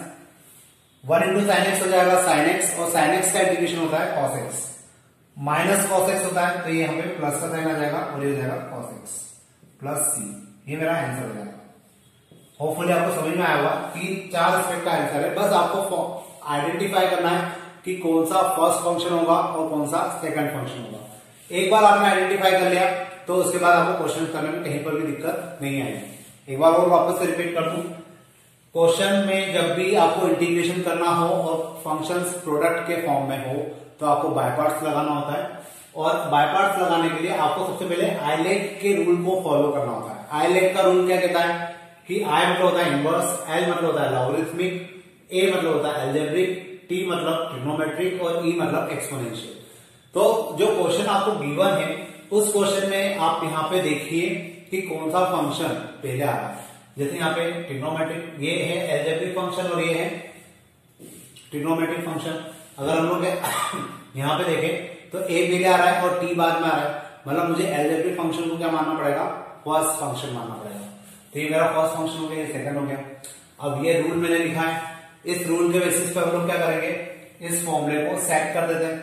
one into sine x हो जाएगा साइन एक्स और साइन एक्स का इंटीग्रेशन होता है cos x minus cos x होता है तो ये हमें प्लस का साइन आ जाएगा और ये हो जाएगा कॉस एक्स प्लस सी ये मेरा आंसर हो जाएगा। होपफुली आपको समझ में आया होगा कि चार एस्पेक्ट का आंसर है। बस आपको आइडेंटिफाई करना है कि कौन सा फ़र्स्ट फ़ंक्शन होगा और कौन सा सेकंड फ़ंक्शन होगा। एक बार आपने आइडेंटिफाई कर लिया तो उसके बाद आपको क्वेश्चन करने में कहीं पर भी दिक्कत नहीं आएगी। एक बार और वापस से रिपीट कर दू। क्वेश्चन में जब भी आपको इंटीग्रेशन करना हो और फ़ंक्शंस प्रोडक्ट के फॉर्म में हो तो आपको बायपार्ट्स लगाना होता है। और बायपार्ट्स लगाने के लिए आपको सबसे पहले आईलेट के रूल को फॉलो करना होता है। आईलेट का रूल क्या कहता है? कि आई मतलब होता है इनवर्स एल मतलब होता है लॉगरिथमिक ए मतलब होता है एल्जेब्रिक टी मतलब ट्रिग्नोमेट्रिक और ई e मतलब एक्सपोनेंशियल तो जो क्वेश्चन आपको गिवन है उस क्वेश्चन में आप यहाँ पे देखिए कि कौन सा फ़ंक्शन पहले आ रहा है। जैसे यहाँ पे ट्रिग्नोमेट्रिक ये है एल्जेब्रिक फ़ंक्शन और ये है ट्रिग्नोमेट्रिक फ़ंक्शन अगर हम लोग <coughs> यहाँ पे देखें तो ए पहले आ रहा है और टी बाद में आ रहा है। मतलब मुझे एल्जेब्रिक फ़ंक्शन को क्या मानना पड़ेगा? फ़र्स्ट फ़ंक्शन मानना पड़ेगा। तो ये मेरा फ़र्स्ट फ़ंक्शन हो गया, ये सेकंड हो गया। अब ये रूल मैंने लिखा है। इस रूल के बेसिस पर हम लोग क्या करेंगे, इस फॉर्मूले को सेट कर देते हैं।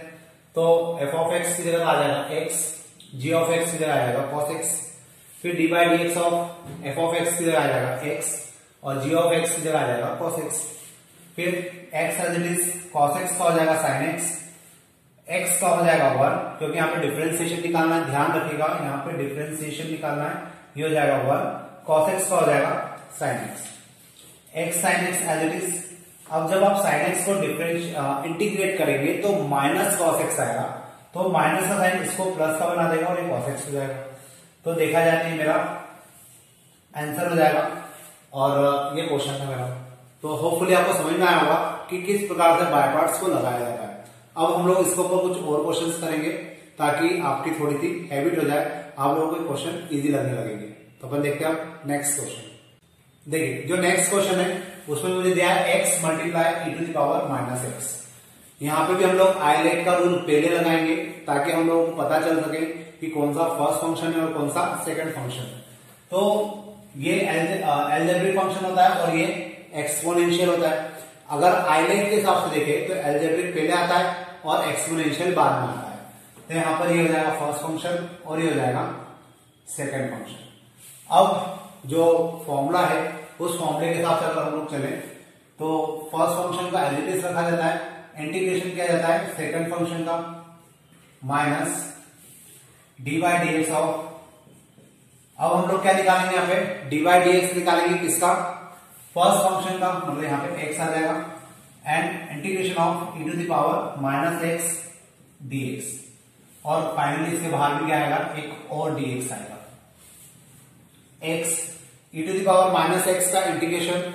तो एफ़ ऑफ़ एक्स की जगह आ जाएगा एक्स जी ऑफ़ एक्स की जगह आ जाएगा कॉस एक्स फिर d by d x of f of x की जगह आ जाएगा एक्स और जी ऑफ़ एक्स की जगह आ जाएगा कॉस एक्स फिर x as it is cos x का हो जाएगा साइन एक्स एक्स का हो जाएगा वन क्योंकि यहाँ पे डिफ्रेंसिएशन निकालना है, ध्यान रखिएगा, यहाँ पे डिफ्रेंसिएशन निकालना है, ये हो जाएगा वन कॉस एक्स का हो जाएगा sine x x sine x as it is अब जब आप साइन एक्स को डिफरेंस इंटीग्रेट करेंगे तो माइनस कॉस एक्स आएगा। तो माइनस का साइन इसको प्लस का बना देगा और ये कॉस एक्स हो जाएगा। तो देखा जाए तो मेरा आंसर हो जाएगा और ये क्वेश्चन था मेरा। तो होपफुली आपको समझ में आया होगा कि किस प्रकार से बाय पार्ट्स को लगाया जाता है। अब हम लोग इसके ऊपर कुछ और क्वेश्चंस करेंगे ताकि आपकी थोड़ी सी हैबिट हो जाए, आप लोगों को क्वेश्चन इजी लगने लगेंगे। तो अपन देखते हैं नेक्स्ट क्वेश्चन देखिए, जो नेक्स्ट क्वेश्चन है, उसमें मुझे दिया है x multiply e to the power minus x यहाँ पे भी हम लोग आईलेट का रूल पहले लगाएँगे ताकि हम लोगों को पता चल सके कि कौन सा फ़र्स्ट फ़ंक्शन है और कौन सा सेकंड फ़ंक्शन है। तो ये एलजेब्रिक फ़ंक्शन होता है और ये एक्सपोनेंशियल होता है। अगर आईलेट के हिसाब से देखें तो एलजेब्रिक पहले आता है और एक्सपोनेंशियल बाद में आता है। तो यहाँ पर ये हो जाएगा फ़र्स्ट फ़ंक्शन और ये हो जाएगा सेकेंड फ़ंक्शन अब जो फॉर्मूला है, उस फॉर्मूले के हिसाब से अगर हम लोग चले तो फ़र्स्ट फ़ंक्शन का एलिटिस रखा जाता है। इंटीग्रेशन किया जाता है सेकंड फ़ंक्शन का, minus d d x of अब हम लोग क्या निकालेंगे यहाँ पे? डी डी एक्स निकालेंगे किसका? फ़र्स्ट फ़ंक्शन का मतलब यहाँ पे एक्स आ जाएगा। And integration of e to the power minus x d x और फाइनली इसके बाहर भी क्या आएगा? एक और डी एक्स आएगा x e to the power minus x का integration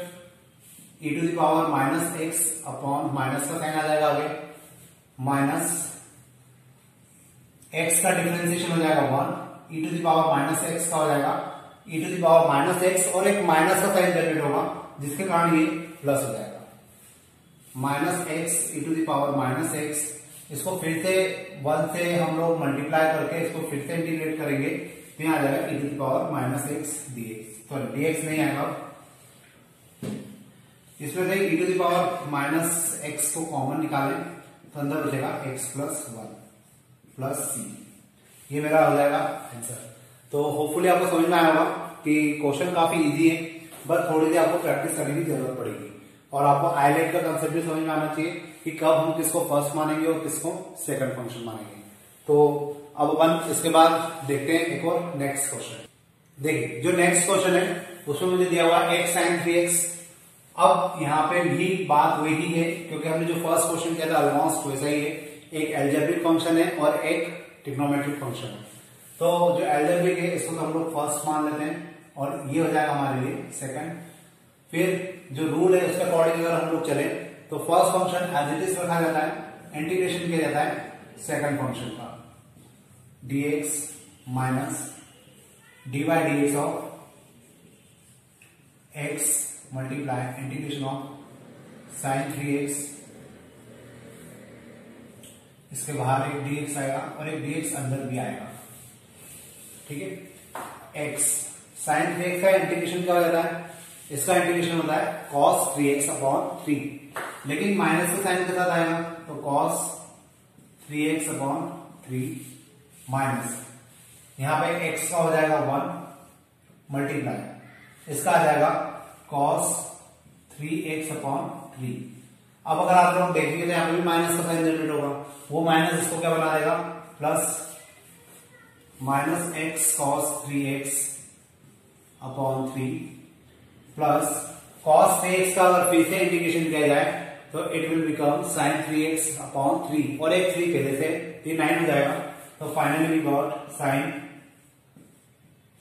e to the power minus x upon minus का साइन आ जाएगा आगे। माइनस एक्स का डिफ्रेंसिएशन हो जाएगा one e to the power minus x का हो जाएगा। E to the power minus x और एक माइनस का साइन जनरेट होगा, जिसके कारण ये प्लस हो जाएगा। Minus x e to the power minus x इसको फिर से वन से हम लोग मल्टीप्लाई करके इसको फिर से इंटीग्रेट करेंगे तो यहाँ आ जाएगा e to the power minus x d x sorry d x नहीं आएगा। इसमें से e to the power minus x को कॉमन निकालें तो अंदर बचेगा x plus one plus c ये मेरा हो जाएगा आंसर तो होपफुली आपको समझ में आया होगा कि क्वेश्चन काफ़ी इजी है बस थोड़ी देर आपको प्रैक्टिस करने की ज़रूरत पड़ेगी. और आपको आईलेट का कंसेप्ट भी समझ में आना चाहिए कि कब हम किसको फ़र्स्ट मानेंगे और किसको सेकंड फ़ंक्शन मानेंगे. तो अब अपन इसके बाद देखते हैं एक और नेक्स्ट क्वेश्चन देखिए, जो नेक्स्ट क्वेश्चन है, उसमें मुझे दिया हुआ एक्स साइन थ्री एक्स अब यहाँ पे भी बात वही है, क्योंकि हमने जो फ़र्स्ट क्वेश्चन किया था ऑलमोस्ट वैसा ही है। एक एल्जेब्रिक फ़ंक्शन है और एक टिग्नोमेट्रिक फ़ंक्शन है। तो जो एल्जेब्रिक है, इसको हम लोग फ़र्स्ट मान लेते हैं और ये हो जाएगा हमारे लिए सेकंड फिर जो रूल है, उसके अकॉर्डिंग अगर हम लोग चले तो first function as it is रखा जाता है इंटीग्रेशन किया जाता है सेकंड फ़ंक्शन का। dx minus d by d x of x multiply integration of sine three x इसके बाहर एक dx आएगा और एक dx अंदर भी आएगा। ठीक है? X. साइन थ्री एक्स का इंटीग्रेशन क्या हो जाता है? इसका इंटीग्रेशन होता है cos three x upon three लेकिन माइनस का साइन के साथ आएगा तो cos three x upon three minus यहाँ पे x का हो जाएगा वन मल्टीप्लाई इसका आ जाएगा cos three x upon three अब अगर आप लोग देखेंगे तो यहाँ पे भी माइनस का साइन जनरेट होगा। वो माइनस इसको क्या बना देगा? Plus minus x cos three x upon three plus cos three x का अगर फिर से इंटीग्रेशन किया जाए तो it will become sine three x upon three और एक थ्री पहले से नाइन हो जाएगा। तो finally we got sine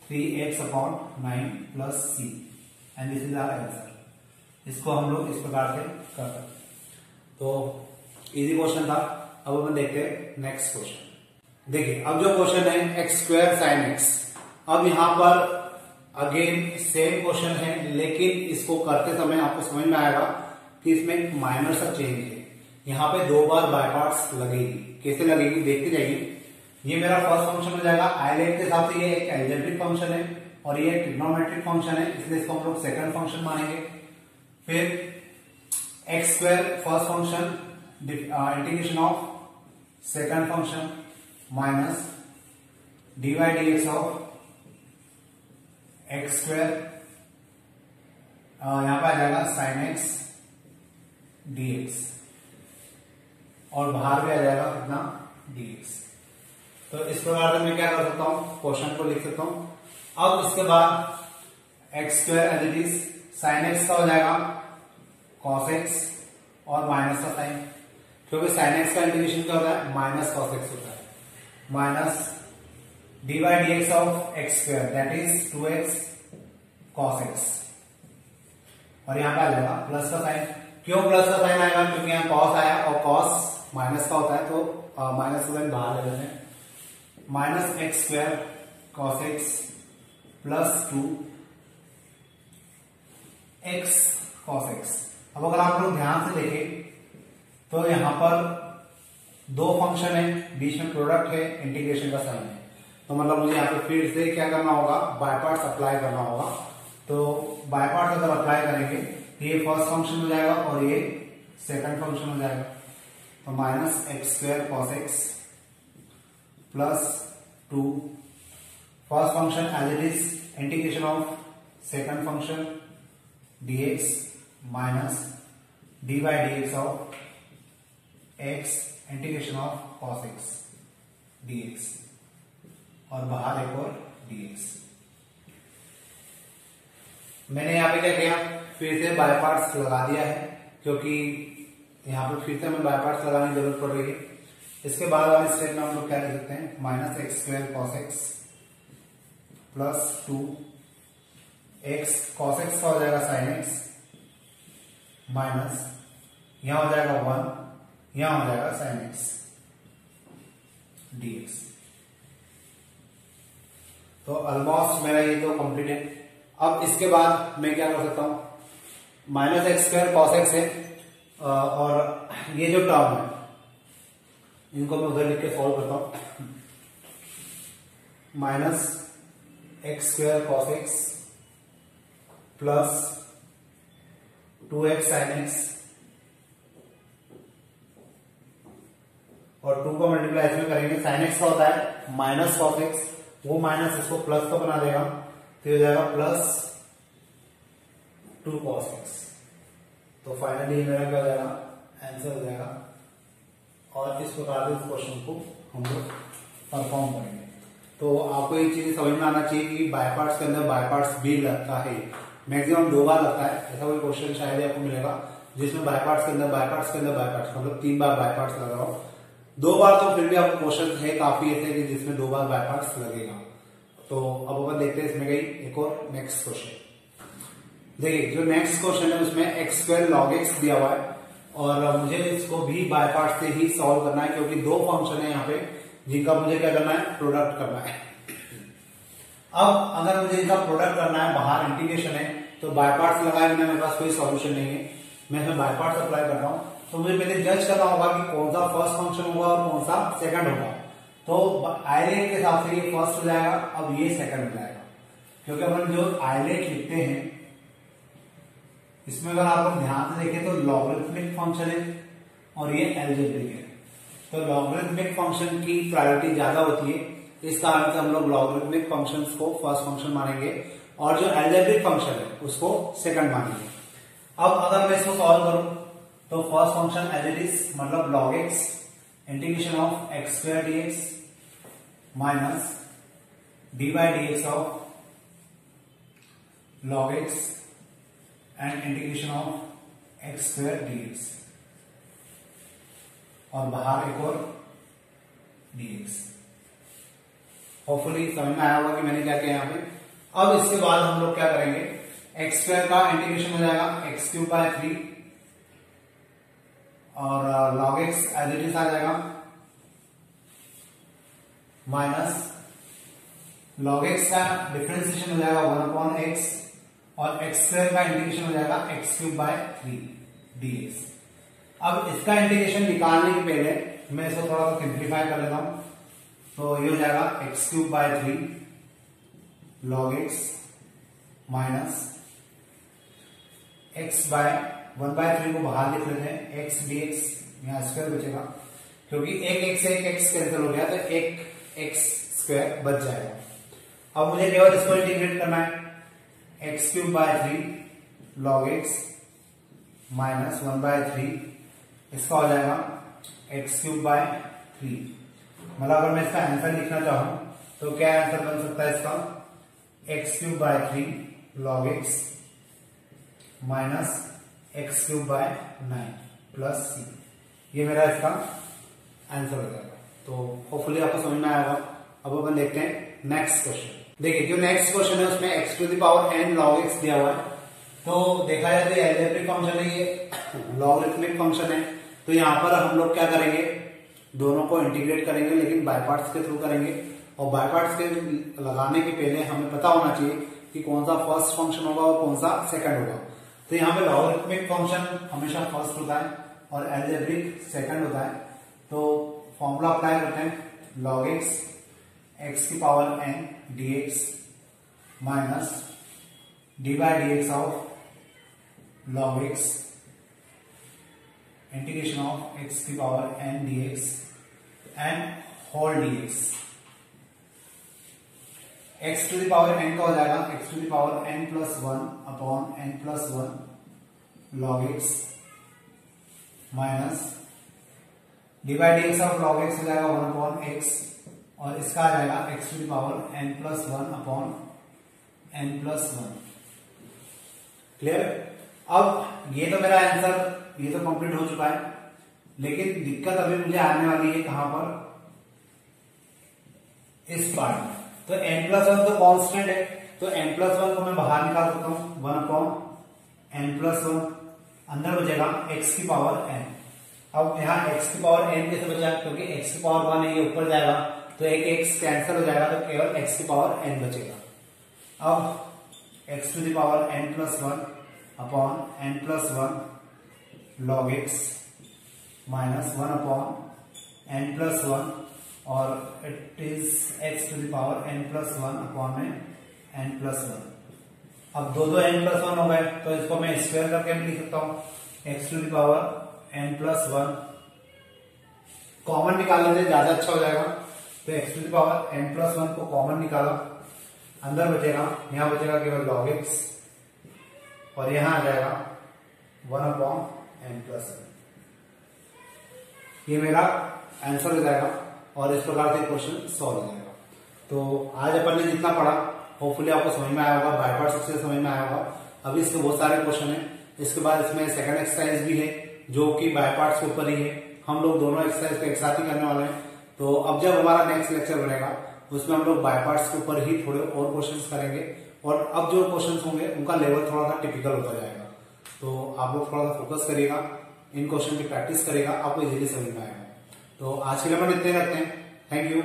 three x upon nine plus c and this is our answer. इसको हम लोग इस प्रकार से कर सकते तो इजी क्वेश्चन था। अब अपन देखते हैं नेक्स्ट क्वेश्चन देखिए, अब जो क्वेश्चन है एक्स स्क्वायर साइन एक्स अब यहाँ पर अगेन सेम क्वेश्चन है, लेकिन इसको करते समय आपको समझ में आएगा कि इसमें माइनर सा चेंज है। यहाँ पे दो बार बाय पार्ट्स लगेगी। कैसे लगेगी? देखते जाइए। ये मेरा फ़र्स्ट फ़ंक्शन हो जाएगा। आईलेट के साथ ये एक एल्जेब्रिक फ़ंक्शन है। और ये ट्रिग्नोमेट्रिक फ़ंक्शन है, इसलिए इसको हम लोग सेकंड फ़ंक्शन मानेंगे। फिर x square first function integration of second function minus d y d x of x square यहाँ पर आ जाएगा साइन एक्स डीएक्स और बाहर भी आ जाएगा कितना डीएक्स तो इस प्रकार से मैं क्या कर सकता हूँ, क्वेश्चन को लिख सकता हूँ। अब इसके बाद x square as it is sine x का हो जाएगा कॉस एक्स और माइनस का साइन क्योंकि साइन एक्स का इंटीग्रेशन क्या होता है? माइनस कॉस एक्स होता है। Minus d by d x of x square that is two x cos x और यहाँ पे आ जाएगा प्लस का साइन क्यों प्लस का साइन आएगा? क्योंकि यहाँ कॉस आया और कॉस माइनस का होता है तो माइनस का साइन बाहर ले लेते हैं। Minus x square cos x plus two x cos x. अब अगर आप लोग ध्यान से देखें तो यहाँ पर दो फ़ंक्शन है, बीच में प्रोडक्ट है इंटीग्रेशन का साइन है। तो मतलब मुझे यहाँ पे फिर से क्या करना होगा? बाय पार्ट्स अप्लाई करना होगा। तो बाय पार्ट्स अगर अप्लाई करेंगे तो ये फ़र्स्ट फ़ंक्शन हो जाएगा और ये सेकंड फ़ंक्शन हो जाएगा। तो minus x square cos x plus two first function as it is integration of second function dx minus dy dx of x integration of cos x dx. और बाहर एक और dx. मैंने यहाँ पे क्या किया? फिर से बाय पार्ट्स लगा दिया है, क्योंकि यहाँ पे फिर से हमें बाय पार्ट्स लगाने की ज़रूरत पड़ रही है। इसके बाद वाले स्टेप में हम लोग क्या लिख सकते हैं? Minus x square cos x plus two x cos x का हो जाएगा साइन एक्स, माइनस यहाँ हो जाएगा वन, यहाँ हो जाएगा साइन एक्स डीएक्स तो ऑलमोस्ट मेरा ये तो कंप्लीट है। अब इसके बाद मैं क्या कर सकता हूँ? Minus x square cos x है और ये जो टर्म है, इनको मैं उधर लिख के सॉल्व करता हूँ। Minus x square cos x plus two x sine x और टू को मल्टीप्लाई इसमें करेंगे साइन एक्स का होता है माइनस कॉस एक्स वो माइनस इसको प्लस का बना देगा तो हो जाएगा प्लस टू कॉस एक्स तो फाइनली मेरा क्या हो जाएगा? आंसर हो जाएगा। और इस प्रकार से इस क्वेश्चन को हम लोग परफॉर्म करेंगे? तो आपको ये चीज़ समझ में आना चाहिए कि बाय पार्ट्स के अंदर बाय पार्ट्स भी लगता है। मैक्सिमम दो बार लगता है, ऐसा कोई क्वेश्चन शायद आपको मिलेगा, जिसमें बाय पार्ट्स के अंदर बाय पार्ट्स के अंदर बाय पार्ट्स मतलब तीन बार बाय पार्ट्स लगा हो दो बार तो फिर भी आपको क्वेश्चन है, काफ़ी ऐसे कि जिसमें दो बार बाय पार्ट्स लगेगा। तो अब अपन देखते हैं इसमें गई एक और नेक्स्ट क्वेश्चन देखिए, जो नेक्स्ट क्वेश्चन है, उसमें एक्स स्क्वायर लॉग एक्स दिया हुआ है, और मुझे इसको भी बाय पार्ट से ही सॉल्व करना है, क्योंकि दो फ़ंक्शन है यहाँ पे। जिनका मुझे क्या करना है? प्रोडक्ट करना है। अब अगर मुझे इनका प्रोडक्ट करना है, बाहर इंटीग्रेशन है तो बायपार्ट लगाए बिना मेरे पास कोई सॉल्यूशन नहीं है। मैं इसमें बाय पार्ट्स अप्लाई करता हूँ। तो मुझे पहले जज करना होगा कि कौन सा फ़र्स्ट फ़ंक्शन होगा और कौन सा सेकंड होगा। तो आईलेट के हिसाब से ये फ़र्स्ट हो जाएगा, अब ये सेकंड हो जाएगा। क्योंकि अपन जो आईलेट लिखते हैं, इसमें अगर आप ध्यान से देखें तो लॉगरिथमिक फ़ंक्शन है और ये एल्जेब्रिक है। तो लॉगरिथमिक फ़ंक्शन की प्रायोरिटी ज़्यादा होती है, इस कारण से हम लोग लॉगरिथमिक फ़ंक्शन को फ़र्स्ट फ़ंक्शन मानेंगे और जो एल्जेब्रिक फ़ंक्शन है, उसको सेकंड मानेंगे। अब अगर मैं इसको सॉल्व करूँ तो first function as it is मतलब log x integration of x square d x minus d by d x of log x and integration of x square d x और बाहर एक और एक्स होपफुली समझ में आया होगा कि मैंने क्या किया यहाँ पे। अब इसके बाद हम लोग क्या करेंगे? एक्स स्क्वायर का इंटीग्रेशन हो जाएगा एक्स क्यूब बाय थ्री और log x as it is आ जाएगा। माइनस लॉग एक्स का डिफ्रेंसिएशन हो जाएगा वन अपॉन एक्स और एक्स स्क्वायर का इंटीग्रेशन हो जाएगा x cube by three d x अब इसका इंटीग्रेशन निकालने के पहले मैं इसको थोड़ा सा सिंप्लीफाई कर लेता हूँ। तो ये हो जाएगा x cube by three log x minus x by one by three को बाहर लिख लेते हैं। एक्स डी एक्स यहाँ स्क्वायर बचेगा। क्योंकि एक एक्स एक एक्स कैंसिल हो गया तो एक एक्स स्क्वायर बच जाएगा। अब मुझे केवल इसको इंटीग्रेट करना है। X cube by three log x minus one by three इसका हो जाएगा एक्स क्यूब बाय थ्री मतलब अगर मैं इसका आंसर लिखना चाहूँ तो क्या आंसर बन सकता है इसका? X cube by three log x minus x cube by nine plus c ये मेरा इसका आंसर हो जाएगा। तो होपफुली आपको समझ में आएगा। अब अपन देखते हैं नेक्स्ट क्वेश्चन देखिए, जो नेक्स्ट क्वेश्चन है, उसमें x to the power n log x दिया हुआ है। तो देखा जाए तो एल्जेब्रिक फ़ंक्शन है, ये लॉगरिथमिक फ़ंक्शन है। तो यहाँ पर हम लोग क्या करेंगे? दोनों को इंटीग्रेट करेंगे, लेकिन बाय पार्ट्स के थ्रू करेंगे। और बाय पार्ट्स के लगाने के पहले हमें पता होना चाहिए कि कौन सा फ़र्स्ट फ़ंक्शन होगा और कौन सा सेकंड होगा। तो यहाँ पे लॉगरिथमिक फ़ंक्शन हमेशा फ़र्स्ट होता है और एल्जेब्रिक सेकंड होता है। तो फॉर्मूला अप्लाई करते हैं। लॉग एक्स एक्स की power n d x minus d by d x of log x integration of x की power n dx and whole dx. X to the power n का हो जाएगा x to the power n plus one upon n plus one log x minus d by d x of log x हो जाएगा one upon x और इसका आ जाएगा x to the power n plus one upon n plus one clear अब ये तो मेरा आंसर ये तो कंप्लीट हो चुका है। लेकिन दिक्कत अभी मुझे आने वाली है कहाँ पर? इस पार्ट में। तो एन प्लस वन तो कॉन्स्टेंट है। तो एन प्लस वन को मैं बाहर निकाल सकता हूँ। One upon n plus one अंदर बचेगा एक्स की पावर एन अब यहाँ एक्स की पावर एन कैसे बचा क्योंकि एक्स की पावर वन है, ये ऊपर जाएगा। तो एक एक्स कैंसिल हो जाएगा तो केवल एक्स की पावर एन बचेगा। अब x to the power n plus one upon n plus one log x minus one upon n plus one और it is x to the power n plus one upon में n plus one अब दो दो N plus one हो गए तो इसको मैं स्क्वायर करके भी लिख सकता हूँ। X to the power n plus one common निकाल लेते ज़्यादा अच्छा हो जाएगा। तो x to the power n plus one को कॉमन निकाला। अंदर बचेगा, यहाँ बचेगा केवल लॉग एक्स और यहाँ आ जाएगा वन अपॉन एन प्लस ये मेरा आंसर हो जाएगा और इस प्रकार से क्वेश्चन सॉल्व हो जाएगा। तो आज अपन ने जितना पढ़ा होपफुली आपको समझ में आया होगा बाय पार्ट सबसे समझ में आया होगा। अभी इसके बहुत सारे क्वेश्चन है। इसके बाद इसमें सेकंड एक्सरसाइज भी है, जो कि बाय पार्ट के ऊपर ही है। हम लोग दोनों एक्सरसाइज को एक साथ ही करने वाले हैं। तो अब जब हमारा नेक्स्ट लेक्चर बनेगा, उसमें हम लोग बाय पार्ट्स के ऊपर ही थोड़े और क्वेश्चन करेंगे। और अब जो क्वेश्चन होंगे, उनका लेवल थोड़ा सा टिपिकल होता जाएगा। तो आप लोग थोड़ा सा फोकस करिएगा, इन क्वेश्चन की प्रैक्टिस करेगा आपको इजीली समझ में आएगा। तो आज के लिए अपन इतने करते हैं। Thank you